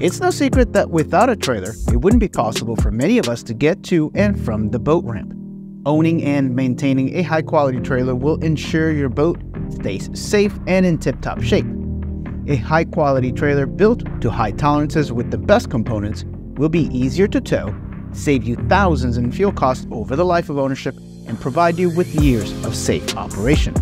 It's no secret that without a trailer, it wouldn't be possible for many of us to get to and from the boat ramp. Owning and maintaining a high quality trailer will ensure your boat stays safe and in tip top shape. A high quality trailer built to high tolerances with the best components will be easier to tow, save you thousands in fuel costs over the life of ownership, and provide you with years of safe operation.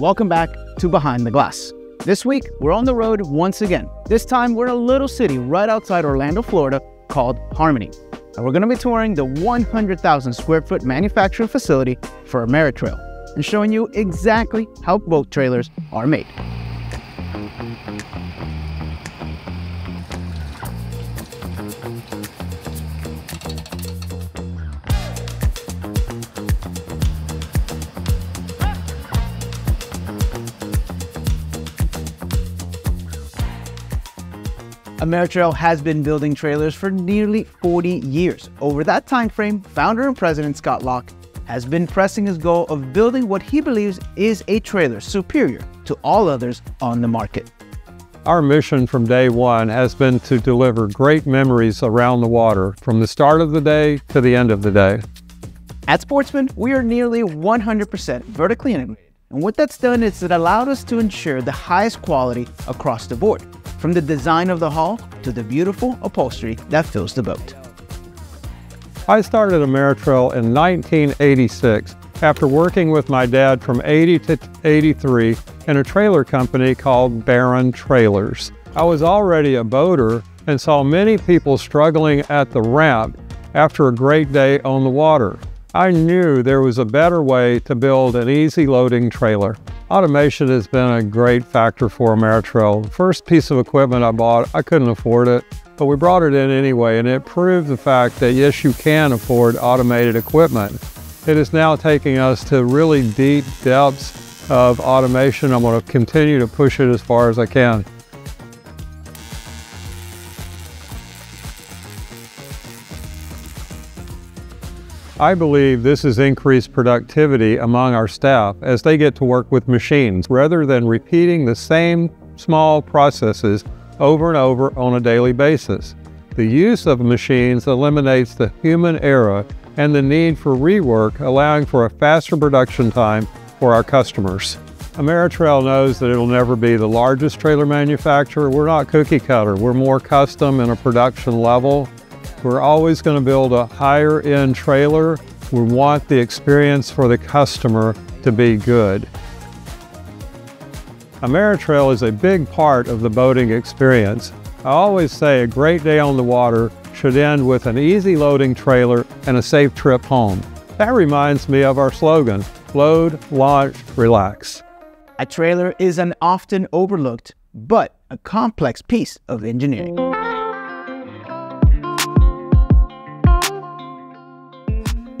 Welcome back to Behind the Glass. This week, we're on the road once again. This time, we're in a little city right outside Orlando, Florida called Harmony. And we're going to be touring the 100,000 square foot manufacturing facility for Ameratrail and showing you exactly how boat trailers are made. Ameratrail has been building trailers for nearly 40 years. Over that time frame, founder and president Scott Locke has been pressing his goal of building what he believes is a trailer superior to all others on the market. Our mission from day one has been to deliver great memories around the water from the start of the day to the end of the day. At Sportsman, we are nearly 100% vertically integrated. And what that's done is it allowed us to ensure the highest quality across the board from the design of the hull to the beautiful upholstery that fills the boat. I started Ameratrail in 1986 after working with my dad from 80 to 83 in a trailer company called Barron Trailers. I was already a boater and saw many people struggling at the ramp after a great day on the water. I knew there was a better way to build an easy loading trailer. Automation has been a great factor for Ameratrail. The first piece of equipment I bought, I couldn't afford it, but we brought it in anyway, and it proved the fact that yes, you can afford automated equipment. It is now taking us to really deep depths of automation. I'm going to continue to push it as far as I can. I believe this has increased productivity among our staff as they get to work with machines rather than repeating the same small processes over and over on a daily basis. The use of machines eliminates the human error and the need for rework, allowing for a faster production time for our customers. Ameratrail knows that it'll never be the largest trailer manufacturer. We're not cookie cutter. We're more custom in a production level we're always going to build a higher end trailer. We want the experience for the customer to be good. Ameratrail is a big part of the boating experience. I always say a great day on the water should end with an easy loading trailer and a safe trip home. That reminds me of our slogan, load, launch, relax. A trailer is an often overlooked but a complex piece of engineering.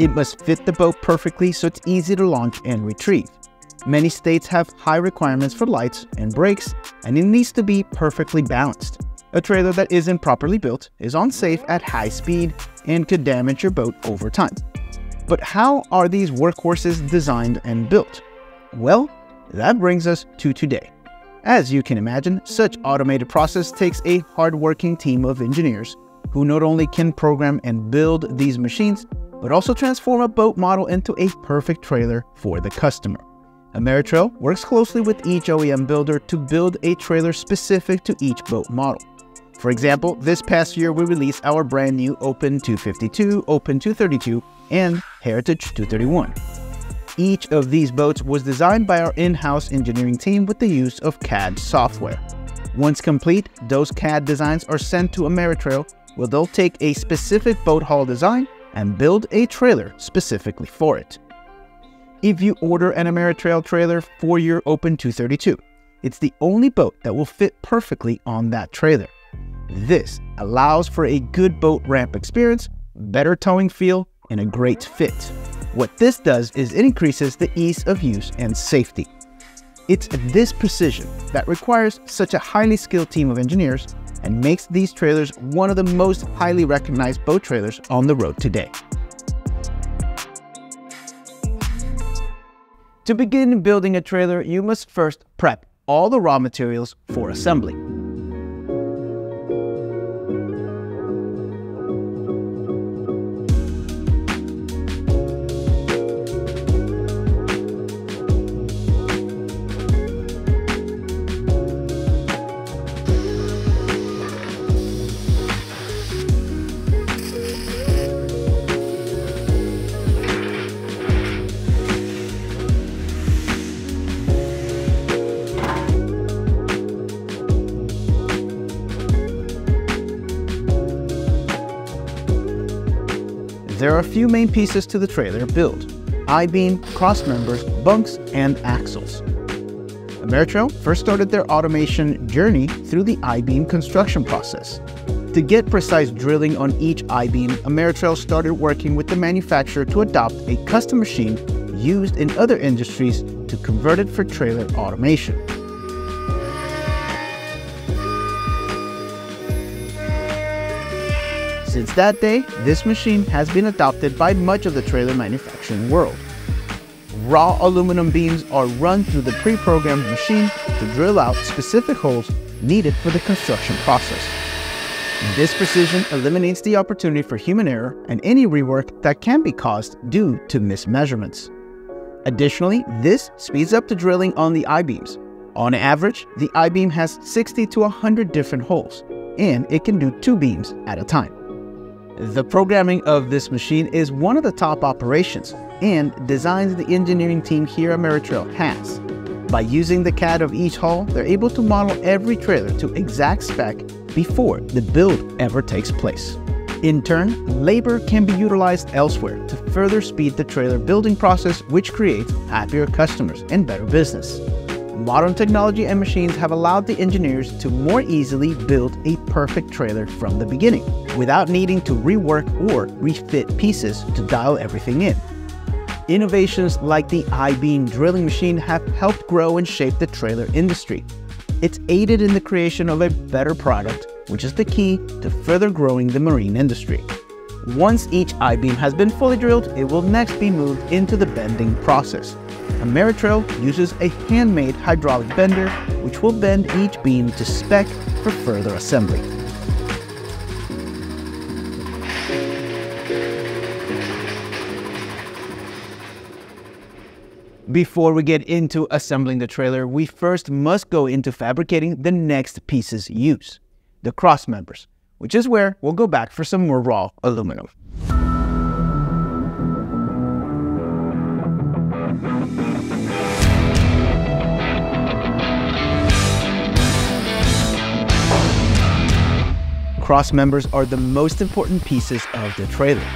It must fit the boat perfectly so it's easy to launch and retrieve. Many states have high requirements for lights and brakes, and it needs to be perfectly balanced. A trailer that isn't properly built is unsafe at high speed and could damage your boat over time. But how are these workhorses designed and built? Well, that brings us to today. As you can imagine, such automated process takes a hardworking team of engineers who not only can program and build these machines, but also transform a boat model into a perfect trailer for the customer. Ameratrail works closely with each OEM builder to build a trailer specific to each boat model. For example, this past year we released our brand new Open 252, Open 232, and Heritage 231. Each of these boats was designed by our in-house engineering team with the use of CAD software. Once complete, those CAD designs are sent to Ameratrail where they'll take a specific boat hull design and build a trailer specifically for it. If you order an Ameratrail trailer for your Open 232, it's the only boat that will fit perfectly on that trailer. This allows for a good boat ramp experience, better towing feel, and a great fit. What this does is it increases the ease of use and safety. It's this precision that requires such a highly skilled team of engineers and makes these trailers one of the most highly recognized boat trailers on the road today. To begin building a trailer, you must first prep all the raw materials for assembly. Few main pieces to the trailer build, I-beam, cross members, bunks, and axles. Ameratrail first started their automation journey through the I-beam construction process. To get precise drilling on each I-beam, Ameratrail started working with the manufacturer to adopt a custom machine used in other industries to convert it for trailer automation. Since that day, this machine has been adopted by much of the trailer manufacturing world. Raw aluminum beams are run through the pre-programmed machine to drill out specific holes needed for the construction process. This precision eliminates the opportunity for human error and any rework that can be caused due to mismeasurements. Additionally, this speeds up the drilling on the I-beams. On average, the I-beam has 60 to 100 different holes, and it can do two beams at a time. The programming of this machine is one of the top operations and designs the engineering team here at Ameratrail has. By using the CAD of each hull, they're able to model every trailer to exact spec before the build ever takes place. In turn, labor can be utilized elsewhere to further speed the trailer building process, which creates happier customers and better business. Modern technology and machines have allowed the engineers to more easily build a perfect trailer from the beginning, without needing to rework or refit pieces to dial everything in. Innovations like the I-beam drilling machine have helped grow and shape the trailer industry. It's aided in the creation of a better product, which is the key to further growing the marine industry. Once each I-beam has been fully drilled, it will next be moved into the bending process. Ameratrail uses a handmade hydraulic bender which will bend each beam to spec for further assembly. Before we get into assembling the trailer, we first must go into fabricating the next pieces use, the cross members, which is where we'll go back for some more raw aluminum. Cross members are the most important pieces of the trailer.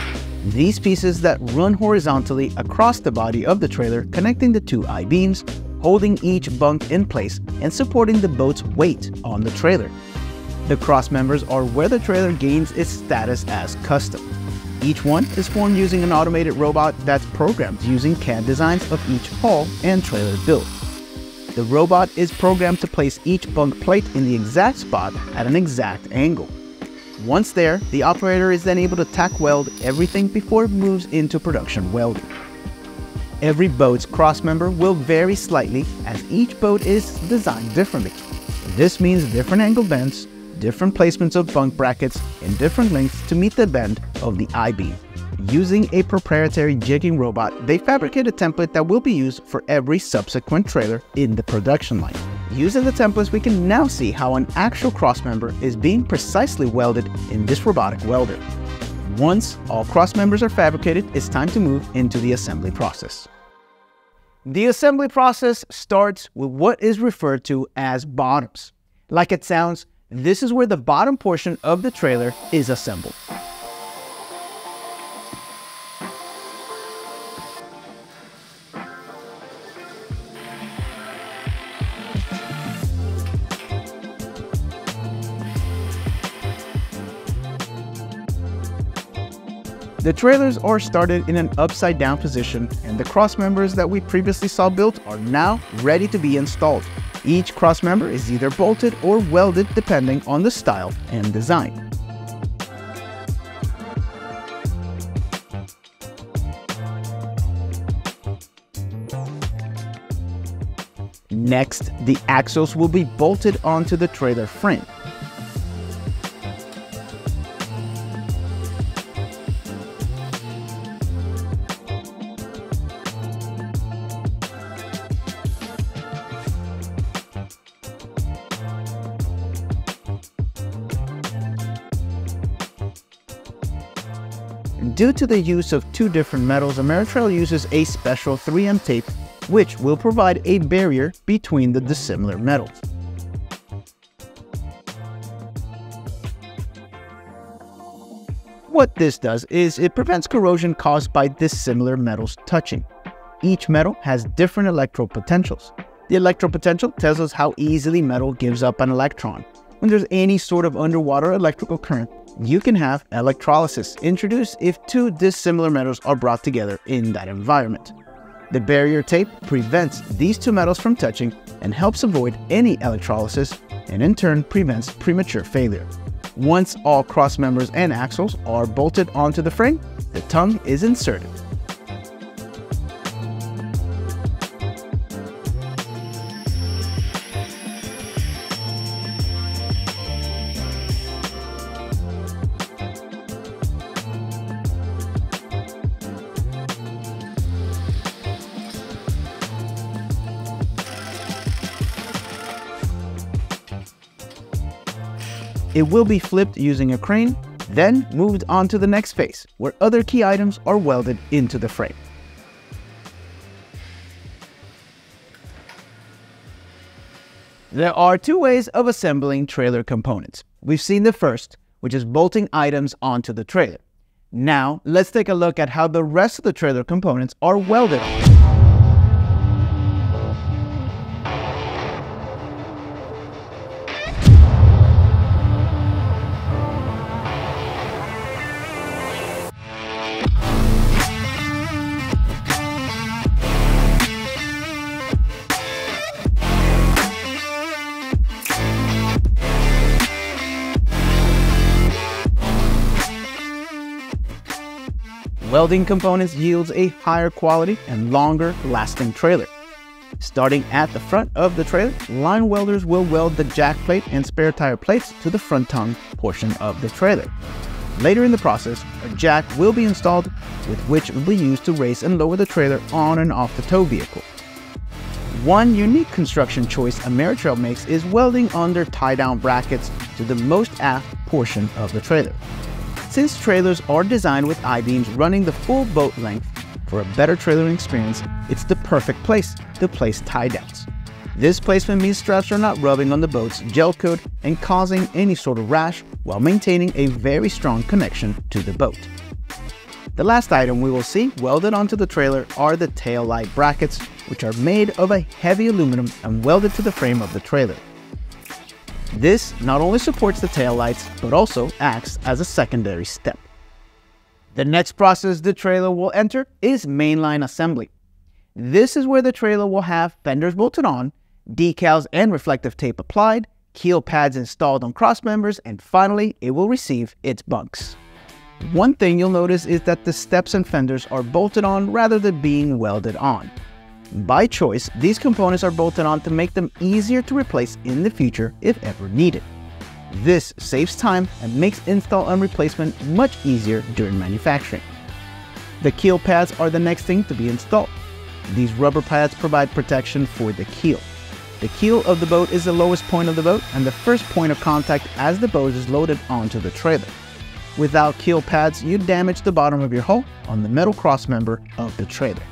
These pieces that run horizontally across the body of the trailer connecting the two I-beams, holding each bunk in place and supporting the boat's weight on the trailer. The cross members are where the trailer gains its status as custom. Each one is formed using an automated robot that's programmed using CAD designs of each hull and trailer build. The robot is programmed to place each bunk plate in the exact spot at an exact angle. Once there, the operator is then able to tack weld everything before it moves into production welding. Every boat's crossmember will vary slightly as each boat is designed differently. This means different angle bends, different placements of bunk brackets, and different lengths to meet the bend of the I-beam. Using a proprietary jigging robot, they fabricate a template that will be used for every subsequent trailer in the production line. Using the templates, we can now see how an actual crossmember is being precisely welded in this robotic welder. Once all crossmembers are fabricated, it's time to move into the assembly process. The assembly process starts with what is referred to as bottoms. Like it sounds, this is where the bottom portion of the trailer is assembled. The trailers are started in an upside down position and the cross members that we previously saw built are now ready to be installed. Each cross member is either bolted or welded depending on the style and design. Next, the axles will be bolted onto the trailer frame. Due to the use of two different metals, Ameratrail uses a special 3M tape which will provide a barrier between the dissimilar metals. What this does is it prevents corrosion caused by dissimilar metals touching. Each metal has different electrode potentials. The electrode potential tells us how easily metal gives up an electron. When there's any sort of underwater electrical current, you can have electrolysis introduced if two dissimilar metals are brought together in that environment. The barrier tape prevents these two metals from touching and helps avoid any electrolysis and in turn prevents premature failure. Once all cross members and axles are bolted onto the frame, the tongue is inserted. It will be flipped using a crane, then moved on to the next phase, where other key items are welded into the frame. There are two ways of assembling trailer components. We've seen the first, which is bolting items onto the trailer. Now, let's take a look at how the rest of the trailer components are welded. Welding components yields a higher quality and longer lasting trailer. Starting at the front of the trailer, line welders will weld the jack plate and spare tire plates to the front tongue portion of the trailer. Later in the process, a jack will be installed with which will be used to raise and lower the trailer on and off the tow vehicle. One unique construction choice Ameratrail makes is welding under tie-down brackets to the most aft portion of the trailer. Since trailers are designed with I-beams running the full boat length for a better trailering experience, it's the perfect place to place tie downs. This placement means straps are not rubbing on the boat's gel coat and causing any sort of rash while maintaining a very strong connection to the boat. The last item we will see welded onto the trailer are the tail light brackets, which are made of a heavy aluminum and welded to the frame of the trailer. This not only supports the tail lights, but also acts as a secondary step. The next process the trailer will enter is mainline assembly. This is where the trailer will have fenders bolted on, decals and reflective tape applied, keel pads installed on cross members, and finally, it will receive its bunks. One thing you'll notice is that the steps and fenders are bolted on rather than being welded on. By choice, these components are bolted on to make them easier to replace in the future if ever needed. This saves time and makes install and replacement much easier during manufacturing. The keel pads are the next thing to be installed. These rubber pads provide protection for the keel. The keel of the boat is the lowest point of the boat and the first point of contact as the boat is loaded onto the trailer. Without keel pads, you damage the bottom of your hull on the metal crossmember of the trailer.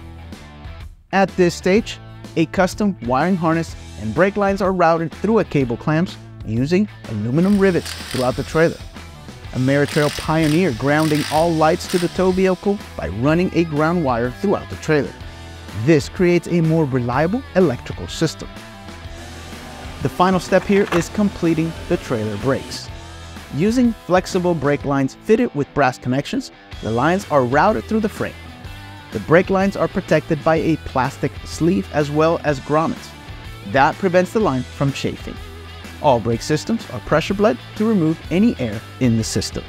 At this stage, a custom wiring harness and brake lines are routed through a cable clamps using aluminum rivets throughout the trailer. Ameratrail pioneered grounding all lights to the tow vehicle by running a ground wire throughout the trailer. This creates a more reliable electrical system. The final step here is completing the trailer brakes. Using flexible brake lines fitted with brass connections, the lines are routed through the frame. The brake lines are protected by a plastic sleeve as well as grommets. That prevents the line from chafing. All brake systems are pressure bled to remove any air in the system.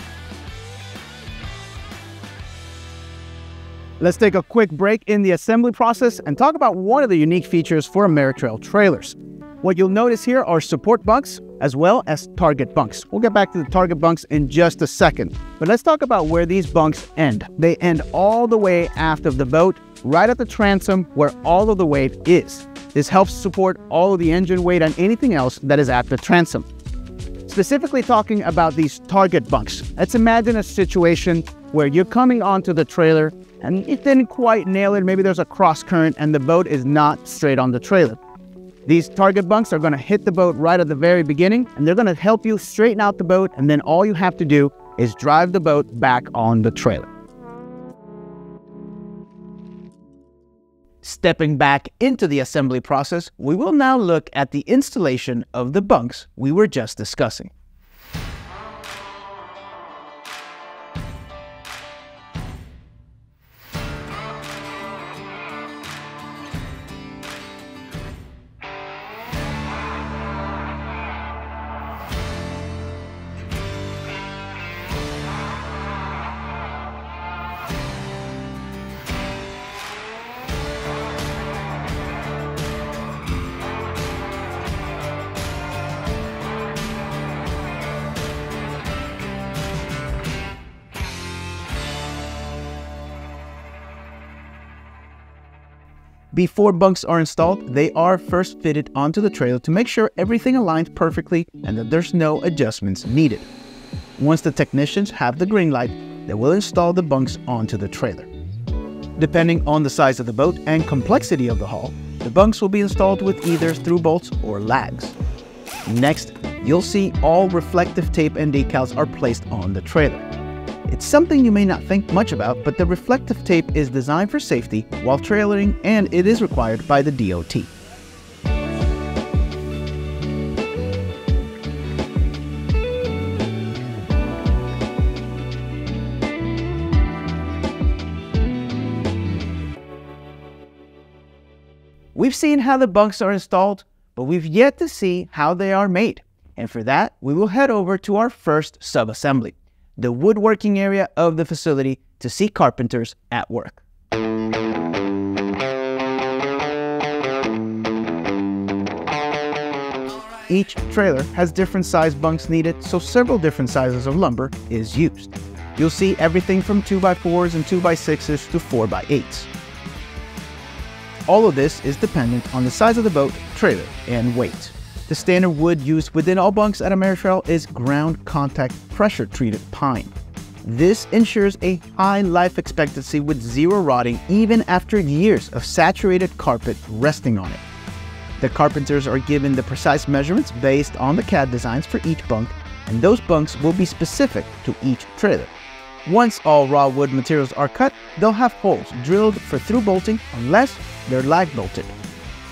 Let's take a quick break in the assembly process and talk about one of the unique features for Ameratrail trailers. What you'll notice here are support bunks as well as target bunks. We'll get back to the target bunks in just a second, but let's talk about where these bunks end. They end all the way aft of the boat, right at the transom where all of the weight is. This helps support all of the engine weight and anything else that is at the transom. Specifically talking about these target bunks, let's imagine a situation where you're coming onto the trailer and it didn't quite nail it. Maybe there's a cross current and the boat is not straight on the trailer. These target bunks are going to hit the boat right at the very beginning and they're going to help you straighten out the boat and then all you have to do is drive the boat back on the trailer. Stepping back into the assembly process, we will now look at the installation of the bunks we were just discussing. Before bunks are installed, they are first fitted onto the trailer to make sure everything aligns perfectly and that there's no adjustments needed. Once the technicians have the green light, they will install the bunks onto the trailer. Depending on the size of the boat and complexity of the hull, the bunks will be installed with either through bolts or lags. Next, you'll see all reflective tape and decals are placed on the trailer. It's something you may not think much about, but the reflective tape is designed for safety while trailering and it is required by the DOT. We've seen how the bunks are installed, but we've yet to see how they are made. And for that, we will head over to our first sub-assembly the woodworking area of the facility to see carpenters at work. Each trailer has different size bunks needed, so several different sizes of lumber is used. You'll see everything from 2x4s and 2x6s to 4x8s. All of this is dependent on the size of the boat, trailer, and weight. The standard wood used within all bunks at Ameratrail is ground contact pressure treated pine. This ensures a high life expectancy with zero rotting even after years of saturated carpet resting on it. The carpenters are given the precise measurements based on the CAD designs for each bunk, and those bunks will be specific to each trailer. Once all raw wood materials are cut, they'll have holes drilled for through bolting unless they're lag bolted.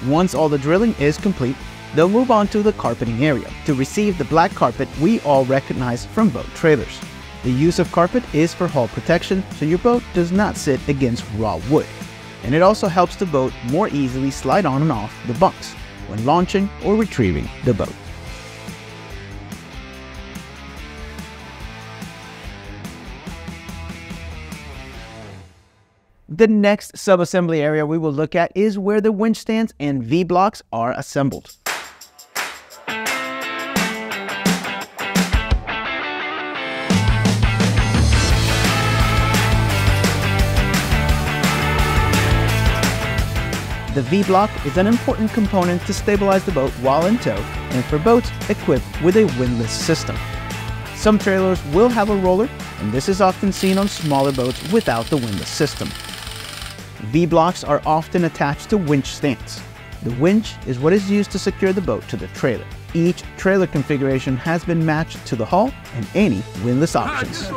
Once all the drilling is complete, They'll move on to the carpeting area to receive the black carpet we all recognize from boat trailers. The use of carpet is for hull protection so your boat does not sit against raw wood. And it also helps the boat more easily slide on and off the bunks when launching or retrieving the boat. The next subassembly area we will look at is where the winch stands and V-blocks are assembled. The V-block is an important component to stabilize the boat while in tow and for boats equipped with a windlass system. Some trailers will have a roller, and this is often seen on smaller boats without the windlass system. V-blocks are often attached to winch stands. The winch is what is used to secure the boat to the trailer. Each trailer configuration has been matched to the hull and any windlass options.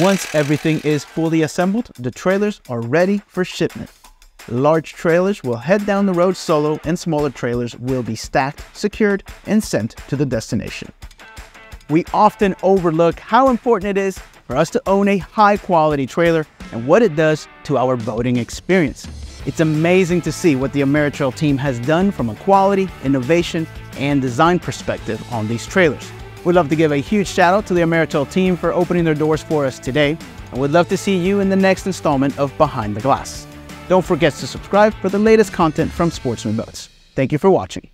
Once everything is fully assembled, the trailers are ready for shipment. Large trailers will head down the road solo and smaller trailers will be stacked, secured, and sent to the destination. We often overlook how important it is for us to own a high quality trailer and what it does to our boating experience. It's amazing to see what the Ameratrail team has done from a quality, innovation, and design perspective on these trailers. We'd love to give a huge shout out to the Ameratrail team for opening their doors for us today, and we'd love to see you in the next installment of Behind the Glass. Don't forget to subscribe for the latest content from Sportsman Boats. Thank you for watching.